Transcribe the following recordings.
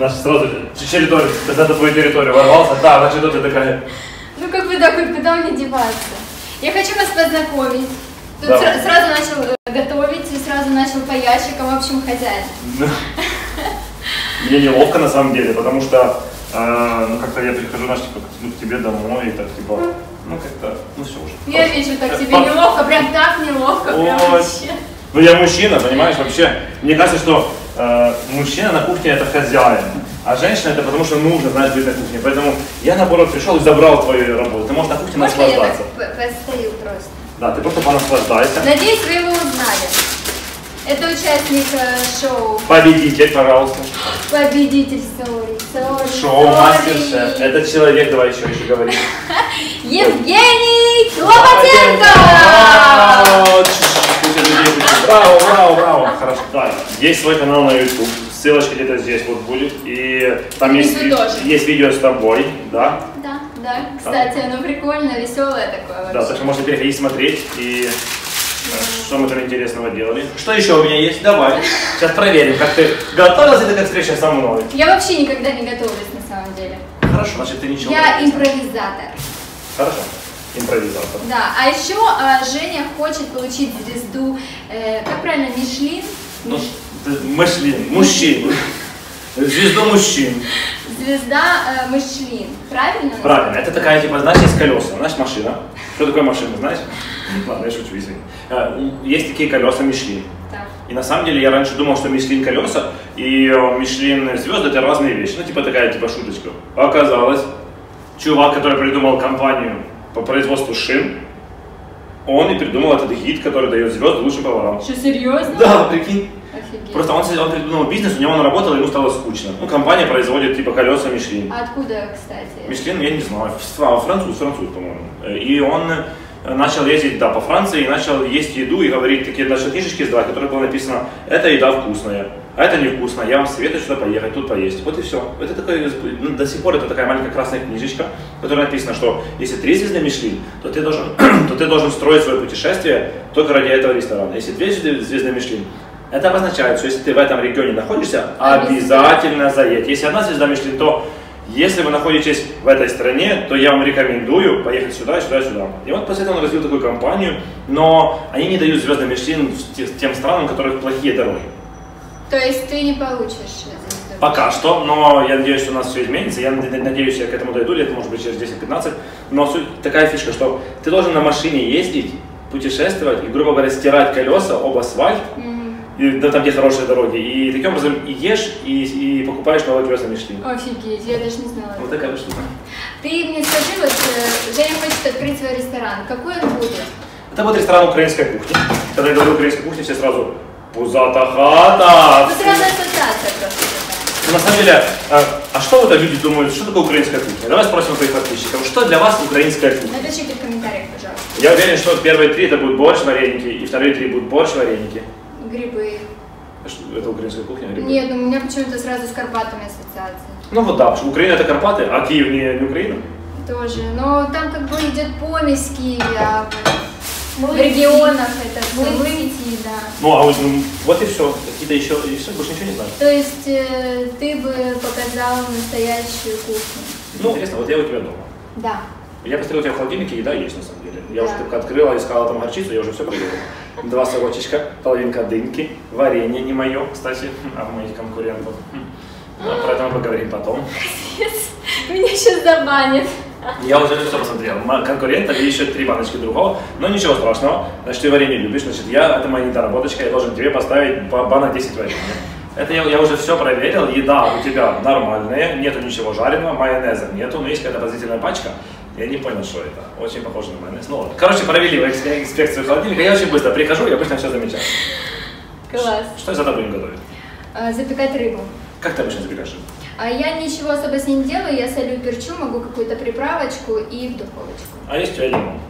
типа, наш сразу территорию, когда на твою территорию ворвался, да, значит, тут ты такая, Ну как бы да, как- куда мне деваться? Я хочу вас познакомить. Тут сра- сразу начал э, готовить и сразу начал по ящикам, в общем, хозяин. Ну, Мне неловко на самом деле, потому что э, ну как-то я прихожу, знаешь, типа, к- ну, к тебе домой и так типа, ну как-то, ну все уже. Я вижу, так тебе По- неловко, прям так неловко, прям вообще. Ну я мужчина, понимаешь, вообще. Мне кажется, что э, мужчина на кухне это хозяин, а женщина это потому что нужно знать быть на кухне. Поэтому я наоборот пришел и забрал твою работу. Ты можешь на кухне Можно я так наслаждаться. п- постою просто? Да, ты просто понаслаждайся. Надеюсь, вы его узнали. Это участник э, шоу Победитель, пожалуйста. Победитель Sorry. Sorry. Шоу мастер-шеф. Это человек, давай еще еще говори. Евгений Клопотенко! Браво! Куча людей будет. Браво, браво, браво. Хорошо. Да, есть свой канал на YouTube. Ссылочка где-то здесь вот будет. И там есть, есть видео с тобой, да? Да, да. Кстати, оно прикольное, веселое такое Да, вообще. так что можно переходить смотреть и э, что мы там интересного делали. Что еще у меня есть? Давай. Сейчас проверим, как ты готовилась это как встреча со мной. Я вообще никогда не готовлюсь на самом деле. Хорошо, значит ты ничего Я импровизатор. Хорошо. Импровизатор. Да, а еще а, Женя хочет получить звезду, э, как правильно, Мишлин? Ну, Мышлин, мужчин. Звезду мужчин. Звезда э, Мишлин, правильно? Правильно, это такая, типа, знаешь, есть колеса, знаешь, машина. Что такое машина, знаешь? Ладно, я шучу, извини. Э, Есть такие колеса Мишлин. И на самом деле я раньше думал, что Мишлин колеса и э, Мишлин звезды это разные вещи. Ну, типа такая, типа шуточка. Оказалось, чувак, который придумал компанию по производству шин, он и придумал этот гид, который дает звезды лучшим поварам. Что, серьезно? Да, прикинь. Просто он, он придумал бизнес, у него он работал, ему стало скучно. Ну, компания производит типа колеса Мишлин. А откуда, кстати? Мишлин, я не знаю, ф- француз, француз, по-моему. Э, И он э, начал ездить, да, по Франции, и начал есть еду и говорить, такие начал книжечки издавать, в которых было написано, эта еда вкусная, а это невкусная, я вам советую сюда поехать, тут поесть. Вот и все. Это такой, ну, до сих пор это такая маленькая красная книжечка, в которой написано, что если три звезды Мишлин, то ты должен, то ты должен строить свое путешествие только ради этого ресторана. Если две звезды Мишлин, это обозначает, что если ты в этом регионе находишься, обязательно заедь. Если одна звезда Мишлин, то если вы находитесь в этой стране, то я вам рекомендую поехать сюда, и сюда, сюда. И вот после этого он развил такую компанию, но они не дают в те- тем странам, у которых плохие дороги. То есть ты не получишь? Пока что, но я надеюсь, что у нас все изменится. Я над- надеюсь, я к этому дойду, лет может быть через 10-15. Но суть такая фишка, что ты должен на машине ездить, путешествовать и, грубо говоря, стирать колеса об асфальт, Мгм. И, да, там, где хорошие дороги. И таким образом и ешь, и, и покупаешь новые колеса Мишлин. Офигеть, я даже не знала. Вот такая вот штука. Ты мне скажи, вот э, Женя хочет открыть свой ресторан. Какой он будет? Это будет ресторан украинской кухни. Когда я говорю украинской кухни, все сразу «Пузата хата!» Ну, сразу ассоциация просто На самом деле, а, а что вот люди думают, что такое украинская кухня? Давай спросим твоих подписчиков, что для вас украинская кухня? Напишите в комментариях, пожалуйста. Я уверен, что первые три это будут борщ, вареники, и вторые три будут борщ, вареники. Грибы. Это украинская кухня? грибы? Нет, ну у меня почему-то сразу с Карпатами ассоциация. Ну вот да, потому что Украина это Карпаты, а Киев не, не Украина. Тоже. Но там как бы идет помесь Киеве, а в регионах это млынки, да. Ну а вот, ну, вот и все. Какие-то еще, и все, больше ничего не знаю. То есть э, ты бы показал настоящую кухню. Ну, интересно, вот я у тебя дома. Да. Я посмотрел, у тебя в холодильнике еда есть на самом деле. Я Да. уже только открыла, искала там горчицу, я уже все проверила. Два сорочечка, половинка дыньки, варенье не мое, кстати, а у моих конкурентов. Но про это мы поговорим потом. Меня сейчас забанят. Я уже все посмотрел. Конкурентов и еще три баночки другого. Но ничего страшного. Значит, ты варенье любишь. Значит, я, это моя недоработочка, я должен тебе поставить ба- банок 10 варенья. Это я, я уже все проверил. Еда у тебя нормальная, нету ничего жареного, майонеза нету, но есть какая-то подозрительная пачка. Я не понял, что это. Очень похоже на майонез. Ну ладно. Короче, провели инспекцию холодильника. Я очень быстро прихожу и обычно все замечаю. Класс. Что я завтра будем готовить? А, запекать рыбу. Как ты обычно запекаешь? А я ничего особо с ней не делаю, я солю, перчу, могу какую-то приправочку и в духовочку. А есть у тебя лимон?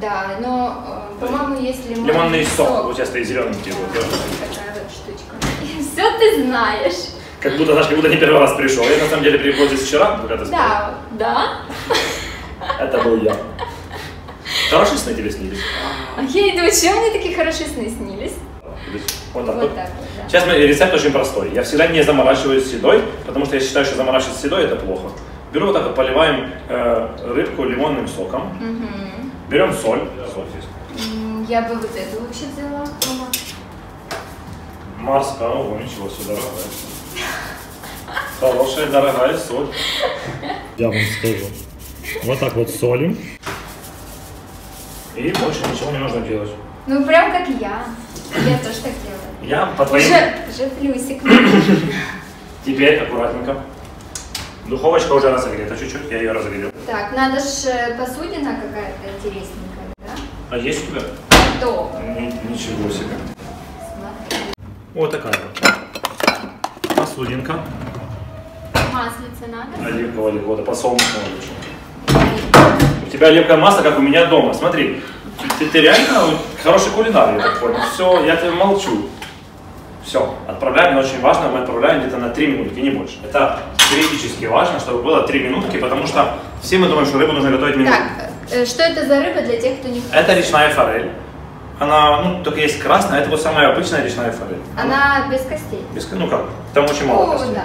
Да, но, э, по-моему, есть лимонный, Лимонный сок. У тебя стоит зелененький. Вот, я уже Такая вот штучка. Все ты знаешь. Как будто, знаешь, как будто не первый раз пришел. Я на самом деле приехал здесь вчера, когда ты спал. Да, да. Это был я. Хорошие сны тебе снились? Я иду, что мне такие хорошие сны снились? Вот так Вот вот. так вот, да. Сейчас мы- рецепт очень простой. Я всегда не заморачиваюсь с едой, потому что я считаю, что заморачиваться с едой это плохо. Беру вот так вот, поливаем э, рыбку лимонным соком. Берем соль. Я бы вот эту вообще взяла. Рома. Морская, о, ничего себе, дорогая. Хорошая, дорогая соль. Я вам скажу. Вот так вот солим. И больше ничего не нужно делать. Ну, прям как я. Я тоже так делаю. Я по твоим... Уже, уже плюсик. Теперь аккуратненько. Духовочка уже разогрета чуть-чуть, я ее разогрел. Так, надо же посудина какая-то интересненькая, да? А есть у тебя? Ни- ничего себе. Смотри. Вот такая вот. Посудинка. Маслица надо? Оливкового или какого-то подсолнечного лучше. У тебя оливковое масло, как у меня дома. Смотри, ты, ты реально хороший кулинар, я так понял. Все, я тебе молчу. Все, отправляем, но очень важно, мы отправляем где-то на 3 минутки, не больше. Это критически важно, чтобы было 3 минутки, потому что все мы думаем, что рыбу нужно готовить минуту. Так, э, что это за рыба для тех, кто не... Это речная форель. Она, ну, только есть красная, это вот самая обычная речная форель. Она без костей. Без- ну как, там очень мало О, костей. да.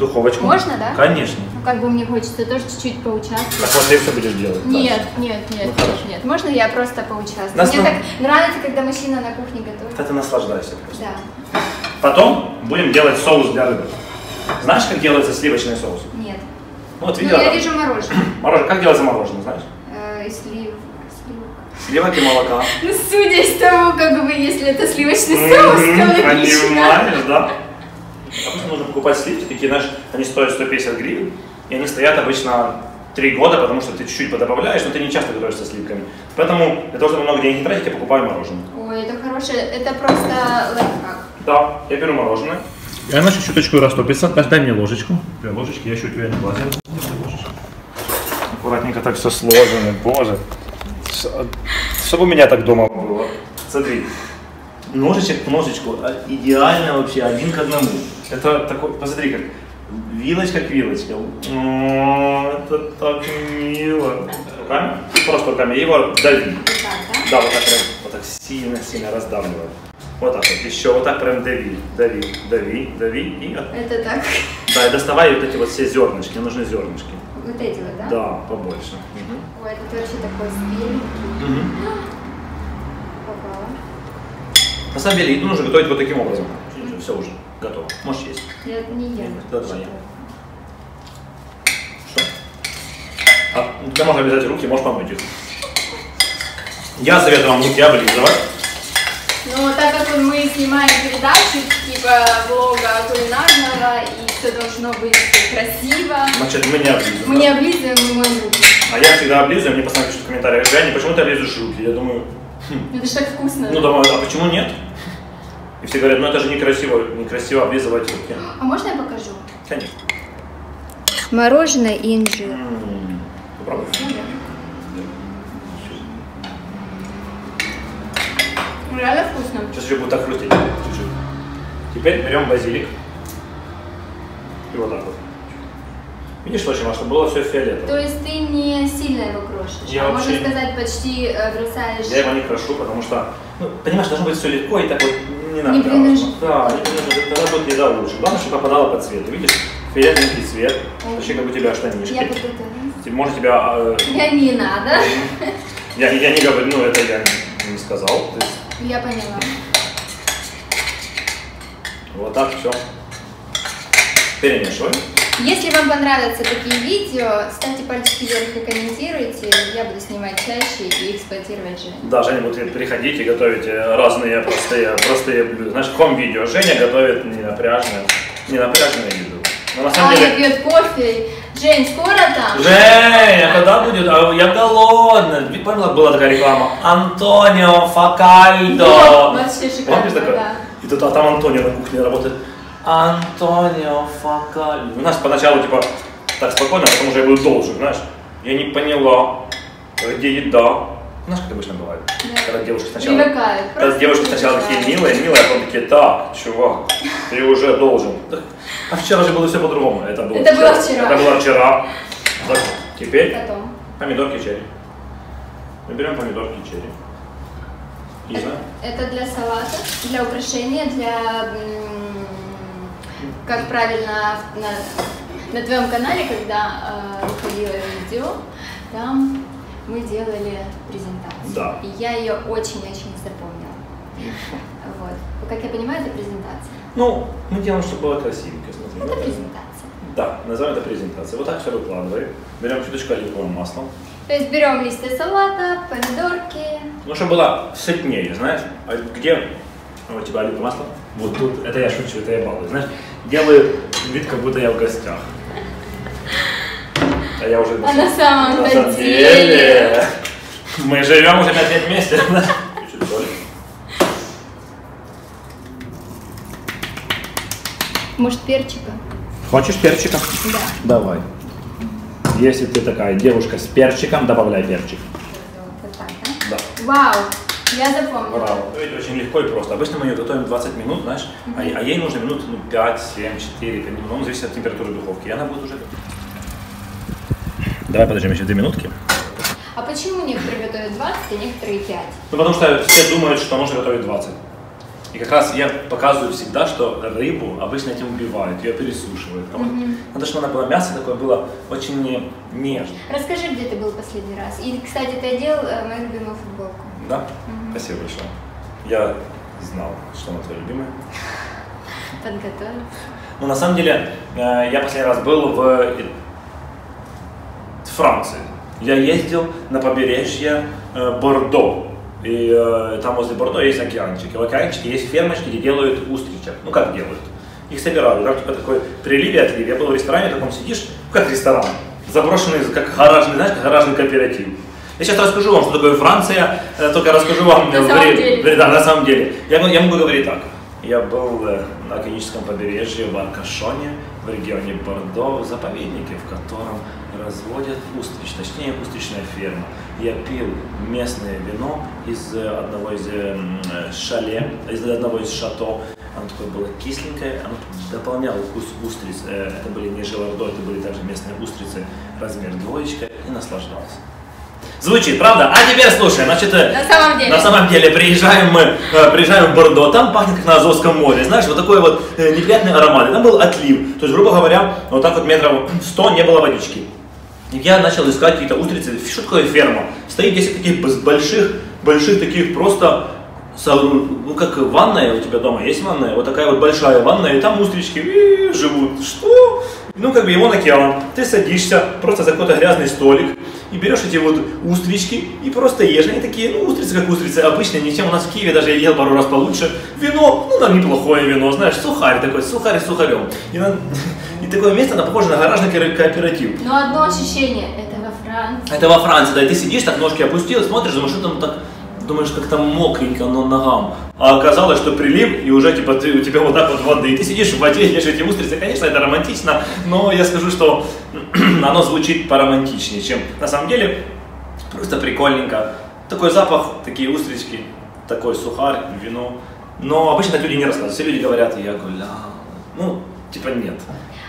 Духовочку. Можно, да? Конечно. Ну, как бы мне хочется тоже чуть-чуть Так поучаствовать. вот ты все будешь делать. Нет, нет, нет, Ну, нет, хорошо. нет. Можно я просто поучаствую? Нас Мне на- так нравится, когда мужчина на кухне готовит. Да ты наслаждайся просто. Да. Потом будем делать соус для рыбы. Знаешь, как делается сливочный соус? Нет. Ну, вот Ну, видела? я вижу мороженое. Мороженое. Как делается мороженое, знаешь? Э, слив. слив. Сливок и молока. Ну, судя из того, как бы, если это сливочный соус, то логично. Понимаешь, да? Обычно нужно покупать сливки, такие, знаешь, они стоят 150 гривен, и они стоят обычно 3 года, потому что ты чуть-чуть подобавляешь, но ты не часто готовишь со сливками. Поэтому для того, чтобы много денег не тратить, я покупаю мороженое. Ой, это хорошее, это просто лайфхак. Да, я беру мороженое. Оно чуть чуточку растопится. Дай, мне ложечку. Две ложечки, я еще у тебя не глазил. Аккуратненько так все сложено, боже. Ш- Чтобы у меня так дома было. Смотри, ножичек к ножичку, а идеально вообще, один к одному. Это такой, посмотри как, вилочка к вилочке. О, это так мило. Руками? Просто руками, я его дави. Да? Вот так прям, вот так сильно-сильно раздавливаю. Вот так вот, еще вот так прям дави, дави, дави, дави и Это так. да, и доставай вот эти вот все зернышки, мне нужны зернышки. Вот эти вот, да? Да, побольше. Ой, это вообще такой спеленький. Мгм. Попала. На самом деле, еду нужно готовить вот таким образом. Все уже, готово. Можешь есть. Я не ем. Да, да, я. Что? А, ну, тебе можно обязать руки, можешь помыть их. Я советую вам руки облизывать. Ну, так как мы снимаем передачу, типа блога кулинарного, и все должно быть красиво, Значит, мы не облизываем. мы не облизываем, мы моем руки. А я всегда облизываю, мне постоянно пишут в комментариях, Женя, почему ты облизываешь руки? Я думаю, хм, Это ж так вкусно. ну думаю, а почему нет? И все говорят, ну это же некрасиво, некрасиво облизывать руки. А можно я покажу? Конечно. Мороженое и инжир. М, Попробуй. Реально вкусно. Сейчас еще будет так хрустеть. Теперь берем базилик. И вот так вот. Видишь, очень важно, чтобы было все фиолетово. То есть ты не сильно его крошишь, Я а вообще- можно сказать, почти э, бросаешь... Я его не крошу, потому что, ну, понимаешь, должно быть все легко и так вот не надо. Непринужденно. Да, не принужденно. Тогда будет еда лучше. Главное, чтобы попадала по цвету. Видишь, фиолетовый цвет, почти как у тебя штанишки. Я подготовилась. Тебе- Может тебя... э, Я не надо. я, я не говорю, ну это я не сказал. Есть, Я поняла. вот так все. Перемешиваем. Если вам понравятся такие видео, ставьте пальчики вверх и комментируйте. Я буду снимать чаще и эксплуатировать Женю. Да, Женя будет приходить и готовить разные простые, простые блюда. Знаешь, хом-видео. Женя готовит не напряжную, не напряжную еду. Но на самом Аня деле... пьет кофе. Жень, скоро там? Женя, когда будет? А, Я голодный. Ты поняла, была такая реклама? Антонио Факальдо. Вот, вообще шикарно, да. И тут, а там Антонио на кухне работает. Антонио Факальдо. Ну, знаешь, поначалу типа так спокойно, а потом уже я был должен, знаешь. Я не поняла, где еда. Знаешь, как обычно бывает? Да. Когда девушки сначала... Привыкают. Когда девушки сначала такие милые, милые, а потом такие, так, чувак, ты уже должен. А вчера же было все по-другому. Это было Это было вчера. Это было вчера. Так, теперь Потом. помидорки черри. Мы берем помидорки черри. Знаю. Это для салата, для украшения, для... Как правильно на, на твоем канале, когда э, выходило видео, там мы делали презентацию. Да. И я ее очень-очень запомнила. Вот. Как я понимаю, это презентация. Ну, мы делаем, чтобы было красивенько. Смотри. Это презентация. Да, назовем это презентацией. Вот так все выкладываем. Берем чуточку оливкового масла. То есть берем листы салата, помидорки. Ну, чтобы было сытнее, знаешь. А где у тебя оливковое масло? Вот тут, это я шучу, это я балую, знаешь. Делаю вид, как будто я в гостях. А я уже... А на самом На самом деле... Мы живем уже пять лет вместе. Может, перчика? Хочешь перчика? Да. Давай. Если ты такая девушка с перчиком, добавляй перчик. Вот так, да? Да. Вау! Я запомнила. Браво. Это очень легко и просто. Обычно мы ее готовим 20 минут, знаешь, а, а ей нужно минут ну, 5, 7, 4, 5 минут, ну, зависит от температуры духовки, и она будет уже. Давай подождем еще 2 минутки. А почему некоторые готовят 20, а некоторые 5? Ну, потому что все думают, что нужно готовить 20. И как раз я показываю всегда, что рыбу обычно этим убивают, ее пересушивают. Вот Надо, чтобы она была мясо такое было очень не- нежное. Расскажи, где ты был последний раз. И, кстати, ты одел э, мою любимую футболку. Да? Спасибо большое. Я знал, что она твоя любимая. Подготовил. Ну, на самом деле, э, я последний раз был в Франции. Я ездил на побережье э, Бордо. И э, там возле Бордо есть океанчик. И в океанчике есть фермочки, где делают устричек. Ну, как делают? Их собирают. Там типа такой прилив и отлив. Я был в ресторане, таком сидишь, ну, как ресторан. Заброшенный, как гаражный, знаешь, как гаражный кооператив. Я сейчас расскажу вам, что такое Франция, э, только расскажу вам... На э, самом деле. Да, на самом деле. Я, могу- я могу говорить так. Я был э, на океаническом побережье в Аркашоне, в регионе Бордо, в заповеднике, в котором разводят устрич, точнее устричная ферма. Я пил местное вино из одного из шале, из одного из шато. Оно такое было кисленькое, оно дополняло вкус устриц. Это были не желардо, это были также местные устрицы, размер двоечка, и наслаждался. Звучит, правда? А теперь слушай, значит, э, На самом деле. на самом деле приезжаем мы, э, приезжаем в Бордо, там пахнет как на Азовском море, знаешь, вот такой вот э, неприятный аромат. И там был отлив, то есть, грубо говоря, вот так вот метров 100 не было водички. И я начал искать какие-то устрицы, что такое ферма? Стоит 10 таких больших, больших таких просто, ну как ванная у тебя дома есть ванная, вот такая вот большая ванная, и там устрички и живут. Что? Ну как бы его океан. Ты садишься просто за какой-то грязный столик и берешь эти вот устрички и просто ешь. Они такие, ну устрицы как устрицы, обычные, ничем у нас в Киеве даже я ел пару раз получше. Вино, ну там неплохое вино, знаешь, сухарь такой, сухарь с сухарем. И, на- и такое место, оно похоже на гаражный ко- кооператив. Но одно ощущение, это во Франции. Это во Франции, да, и ты сидишь, так ножки опустил, смотришь, думаешь, что там так, думаешь, как там мокренько, но ногам. А оказалось, что прилив, и уже типа ты, у тебя вот так вот воды, и ты сидишь в воде, ешь эти устрицы, конечно, это романтично, но я скажу, что оно звучит поромантичнее, чем на самом деле просто прикольненько. Такой запах, такие устрички, такой сухарь, вино. Но обычно так люди не рассказывают. Все люди говорят, я гулял. Ну, типа нет.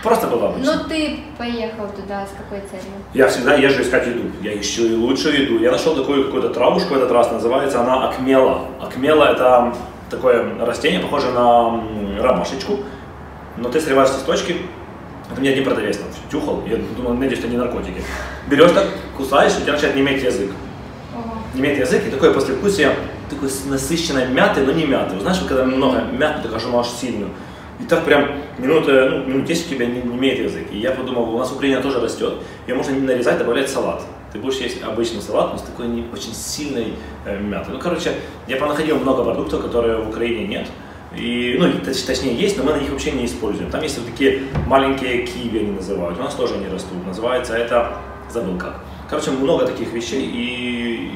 Просто было обычно. Но ты поехал туда с какой целью? Я всегда езжу искать еду. Я ищу и лучшую еду. Я нашел такую какую-то травушку в этот раз, называется она акмела. Акмела это такое растение, похоже на ромашечку, но ты срываешь листочки. Это мне один продавец там тюхал, я думал, надеюсь, что не наркотики. Берешь так, кусаешь, и у тебя начинает неметь язык. Ого. Неметь язык, и такое послевкусие, такой насыщенной мятой, но не мятой. Знаешь, вот когда много мяты, ты аж сильную. И так прям минут, э, ну, минут 10 у тебя не, не имеет язык. И я подумал, у нас Украина тоже растет, ее можно не нарезать, добавлять салат. Ты будешь есть обычный салат, но с такой не очень сильной э, мятой. Ну, короче, я понаходил много продуктов, которые в Украине нет. И, ну, точ- точнее есть, но мы на них вообще не используем. Там есть вот такие маленькие киви, они называют. У нас тоже они растут. Называется это, забыл как. Короче, много таких вещей и,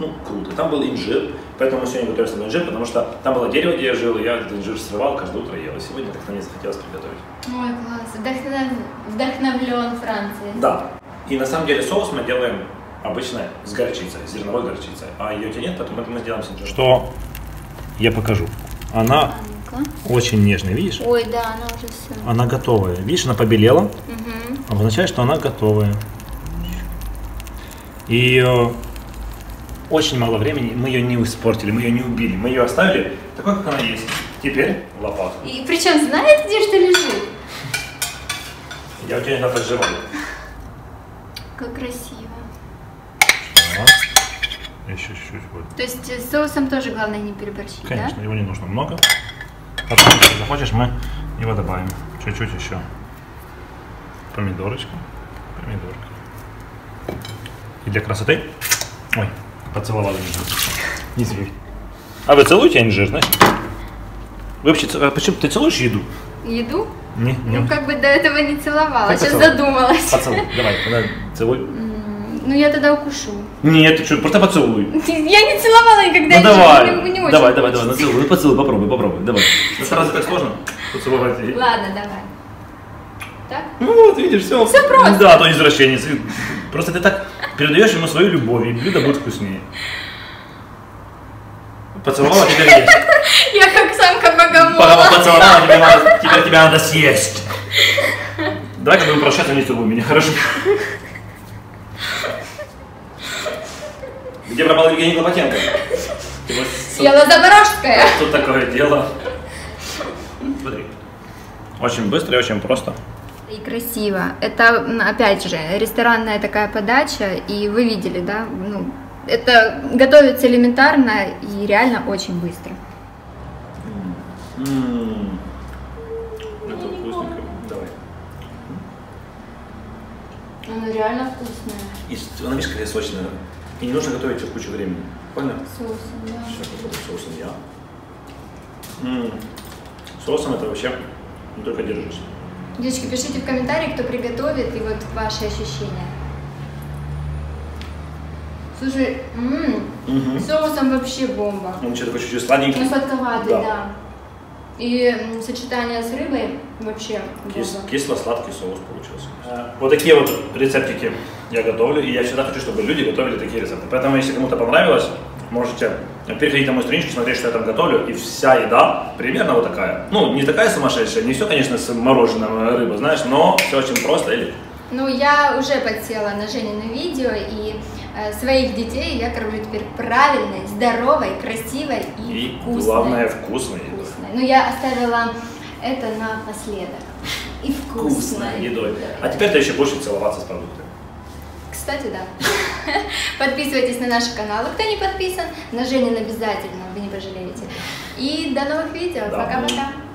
ну, круто. Там был инжир, поэтому мы сегодня готовили с тобой инжир, потому что там было дерево, где я жил, и я этот инжир срывал, каждое утро ел. И сегодня как-то мне захотелось приготовить. Ой, класс. Вдохновлен, вдохновлен Францией. Да. И на самом деле соус мы делаем обычно с горчицей, с зерновой горчицей. А ее нет, поэтому это мы сделаем с инжиром. Что я покажу. Она А очень нежная, видишь? Ой, да, она уже все. Она готовая. Видишь, она побелела, Угу. обозначает, что она готовая. И э, очень мало времени, мы ее не испортили, мы ее не убили, мы ее оставили такой, как она есть. Теперь лопату. И причем знает, где что лежит? Я у тебя иногда поджимаю. Как красиво. Еще чуть-чуть будет. То есть э, с соусом тоже главное не переборщить, Конечно, его не нужно много. Потом, если захочешь, мы его добавим. Чуть-чуть еще. Помидорочка. Помидорка. И для красоты. Ой, поцеловала инжир. Не зверь. А вы целуете инжир, знаете? Вы вообще, а почему ты целуешь еду? Еду? Не, не. Ну, как бы до этого не целовала, Как сейчас поцеловала? задумалась. Поцелуй, давай, тогда целуй. М, Ну, я тогда укушу. Нет, ты что, просто поцелуй. Я не целовала никогда. Ну ничего, давай, мне не очень давай, давай, давай, хочется. ну целуй, ну поцелуй, попробуй, попробуй, давай. Ну сразу так сложно поцеловать. Ладно, давай. Так? Ну вот, видишь, все. Всё просто. Да, то извращенец. И Просто ты так передаешь ему свою любовь, и блюдо будет вкуснее. Поцеловала, теперь есть. Я как самка богомола. поцеловала, теперь, надо, теперь тебя надо съесть. Давай, когда будем прощаться, не целуй меня, хорошо? Где пропал Евгений Клопотенко? Я Лозоборожская. Тут такое дело. Смотри. Очень быстро и очень просто. И красиво. Это, м, опять же, ресторанная такая подача, и вы видели, да? Ну, это готовится элементарно и реально очень быстро. М. Это вкусненько. Давай. Оно реально вкусное. И она, видишь, какая сочная. И не нужно готовить всё кучу времени. Понял? Соусом, да. Сейчас попробую соусом я. М. Соусом это вообще не только держишь. Девочки, пишите в комментарии, кто приготовит, и вот ваши ощущения. Слушай, м, Угу. соусом вообще бомба. Он еще такой чуть-чуть сладенький. Ну, сладковатый, Да. да. И м, сочетание с рыбой вообще Кис- бомба. Кисло-сладкий соус получился. Вот такие вот рецептики я готовлю, и я всегда хочу, чтобы люди готовили такие рецепты. Поэтому, если кому-то понравилось, можете переходить на мою страничку, смотреть, что я там готовлю, и вся еда примерно вот такая. Ну, не такая сумасшедшая, не все, конечно, с мороженым э, рыба, знаешь, но все очень просто и легко. Ну, я уже подсела на Женины видео, и э, своих детей я кормлю теперь правильной, здоровой, красивой и, И вкусной. главное, вкусной едой. Вкусной. Ну, я оставила это напоследок. И вкусной. Вкусной едой. А теперь ты еще больше целоваться с продуктами. Кстати, да. Подписывайтесь на наши каналы, кто не подписан. На Женин обязательно, вы не пожалеете. И до новых видео. Пока-пока.